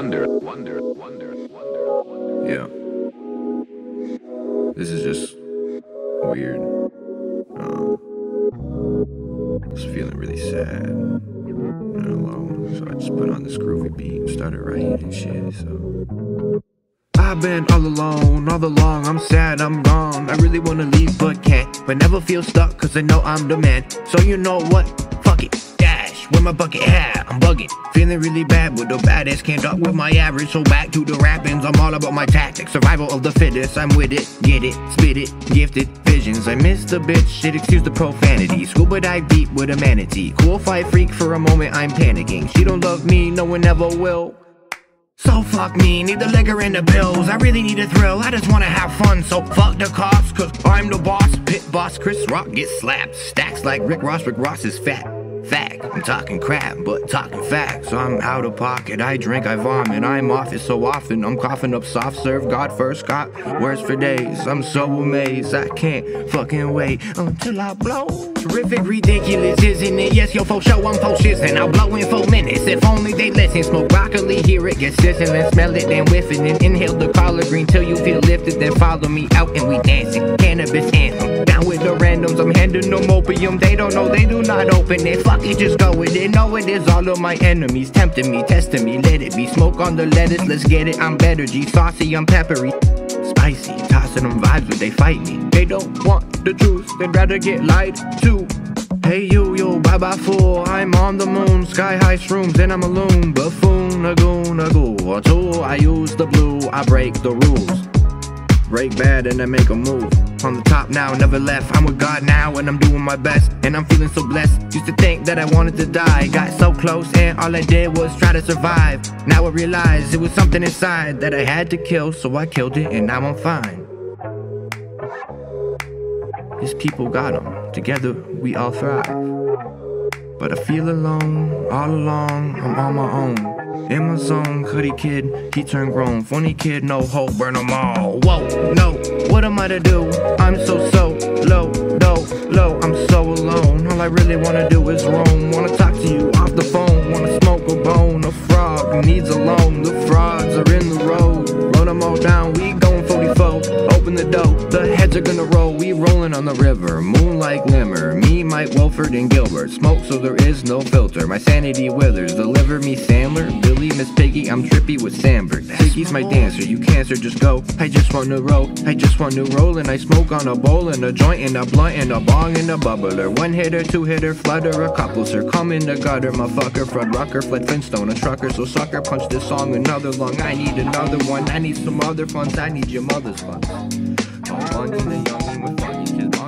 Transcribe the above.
wonder, wonder, wonder, wonder, wonder. Yeah. This is just weird. Um, I was feeling really sad and alone, so I just put on this groovy beat and started writing and shit. So I've been all alone, all along. I'm sad, I'm gone. I really wanna leave, but can't. But never feel stuck, cause I know I'm the man. So you know what? Where my bucket at? I'm bugging. Feeling really bad with the baddest. Can't talk with my average, so back to the rappings. I'm all about my tactics. Survival of the fittest. I'm with it, get it, spit it, gifted visions. I miss the bitch, shit, excuse the profanity. Scuba dive deep with a manatee. Cool fight freak for a moment, I'm panicking. She don't love me, no one ever will. So fuck me, need the liquor and the bills. I really need a thrill, I just wanna have fun. So fuck the cops, cause I'm the boss. Pit boss, Chris Rock gets slapped. Stacks like Rick Ross, Rick Ross is fat. Fact, I'm talking crap, but talking facts. I'm out of pocket, I drink, I vomit. I'm off it so often, I'm coughing up soft serve. God first, got worse for days. I'm so amazed, I can't fucking wait until I blow. Terrific, ridiculous, isn't it? Yes, yo, for show, I'm for shizzing. I'll blow in four minutes. If they. Smoke broccoli, hear it, get sizzling. Smell it, then whiff it. And inhale the collard green till you feel lifted. Then follow me out and we dancing. Cannabis anthem. Down with the randoms, I'm handing them opium. They don't know, they do not open it. Fuck it, just go with it. Know it is all of my enemies. Tempting me, testing me, let it be. Smoke on the lettuce, let's get it. I'm better, G. Saucy, I'm peppery. Spicy, tossing them vibes, but they fight me. They don't want the truth, they'd rather get lied to. Hey you, yo, bye bye fool. I'm on the moon, sky high shrooms, and I'm a loon. Buffoon, a goon, a ghoul, a tool. I use the blue, I break the rules. Break bad and I make a move. On the top now, never left. I'm with God now and I'm doing my best. And I'm feeling so blessed. Used to think that I wanted to die. Got so close and all I did was try to survive. Now I realize it was something inside that I had to kill. So I killed it and now I'm fine. His people got him. Together we all thrive. But I feel alone, all along, I'm on my own. In my zone, hoodie kid, he turned grown. Funny kid, no hope, burn them all. Whoa, no, what am I to do? I'm so, so low, low, low, I'm so alone. All I really wanna do is roam. Wanna talk to you off the phone, wanna smoke a bone. A frog needs a loan, the frogs are in the road. Run them all down, we are gonna roll. We rolling on the river, moonlight glimmer. Me, Mike, Wolford, and Gilbert. Smoke so there is no filter. My sanity withers. Deliver me Sandler, Billy, Miss Piggy. I'm trippy with Sandberg. Piggy's my dancer, you cancer, just go. I just want to roll, I just want to roll. And I smoke on a bowl and a joint and a blunt and a bong and a bubbler. One hitter, two hitter, flutter, a couple, sir. Come in the gutter, motherfucker. Fred Rucker, Fled Flintstone, a trucker. So sucker punch this song another long. I need another one. I need some other funds. I need your mother's funds. The young with